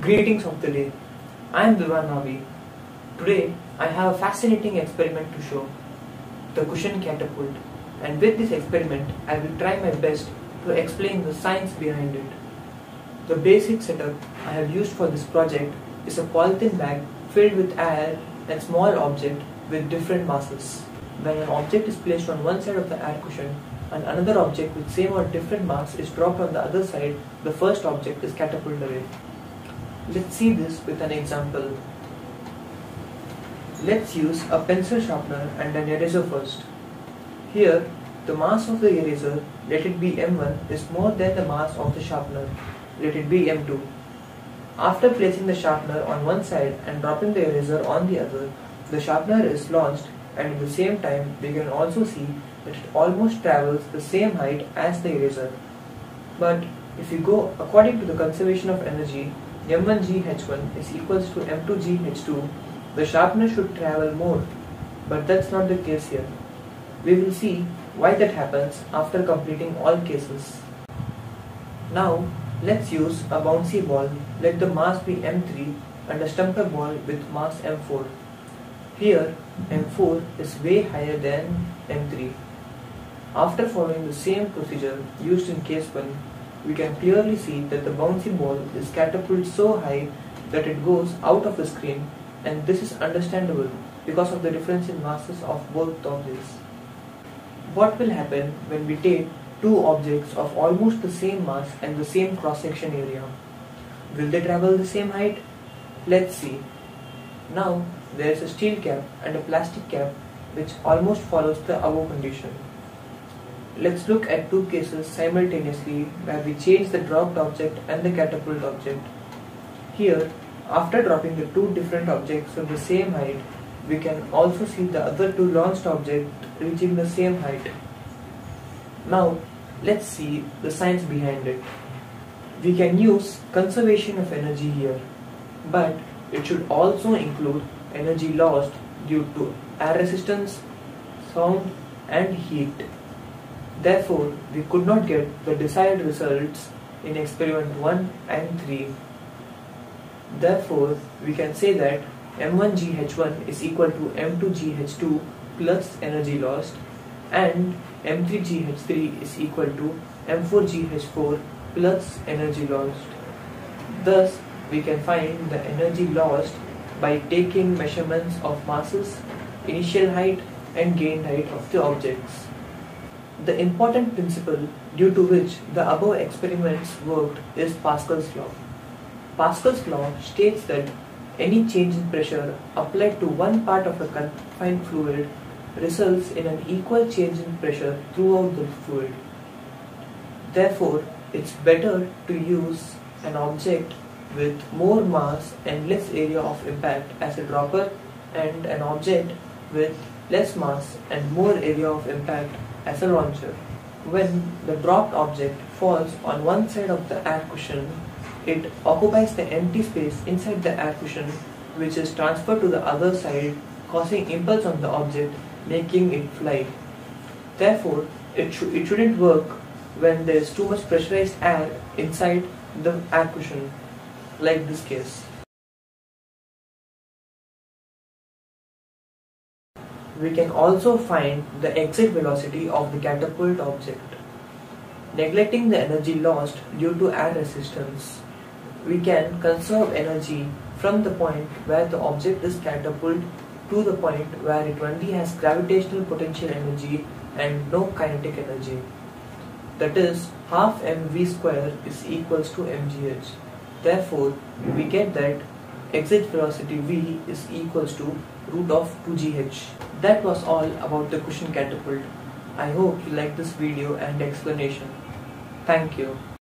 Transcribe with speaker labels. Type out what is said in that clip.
Speaker 1: Greetings of the day. I am Durvan Navi. Today I have a fascinating experiment to show the cushion catapult and with this experiment I will try my best to explain the science behind it. The basic setup I have used for this project is a polythene bag filled with air and small object with different masses. When an object is placed on one side of the air cushion and another object with same or different mass is dropped on the other side, the first object is catapulted away. Let's see this with an example. Let's use a pencil sharpener and an eraser first. Here, the mass of the eraser, let it be m1, is more than the mass of the sharpener, let it be m2. After placing the sharpener on one side and dropping the eraser on the other, the sharpener is launched and at the same time we can also see that it almost travels the same height as the eraser. But if you go according to the conservation of energy, m1gh1 is equals to m2gh2, the sharpener should travel more. But that's not the case here. We will see why that happens after completing all cases. Now let's use a bouncy ball, let the mass be m3 and a stumper ball with mass m4. Here m4 is way higher than m3. After following the same procedure used in case 1, we can clearly see that the bouncy ball is catapulted so high that it goes out of the screen and this is understandable because of the difference in masses of both objects. What will happen when we take two objects of almost the same mass and the same cross-section area? Will they travel the same height? Let's see. Now there is a steel cap and a plastic cap which almost follows the above condition. Let's look at two cases simultaneously where we change the dropped object and the catapult object. Here, after dropping the two different objects from the same height, we can also see the other two launched objects reaching the same height. Now, let's see the science behind it. We can use conservation of energy here, but it should also include energy lost due to air resistance, sound and heat. Therefore, we could not get the desired results in experiment 1 and 3. Therefore, we can say that M1GH1 is equal to M2GH2 plus energy lost and M3GH3 is equal to M4GH4 plus energy lost. Thus, we can find the energy lost by taking measurements of masses, initial height and gained height of the objects. The important principle due to which the above experiments worked is Pascal's law. Pascal's law states that any change in pressure applied to one part of a confined fluid results in an equal change in pressure throughout the fluid. Therefore, it's better to use an object with more mass and less area of impact as a dropper and an object with less mass and more area of impact as a launcher. When the dropped object falls on one side of the air cushion, it occupies the empty space inside the air cushion which is transferred to the other side causing impulse on the object making it fly. Therefore, it, sh it shouldn't work when there is too much pressurized air inside the air cushion like this case. We can also find the exit velocity of the catapult object. Neglecting the energy lost due to air resistance, we can conserve energy from the point where the object is catapulted to the point where it only has gravitational potential energy and no kinetic energy. That is, half mv square is equals to mgh. Therefore, we get that exit velocity v is equals to root of 2gh. That was all about the cushion catapult. I hope you liked this video and explanation. Thank you.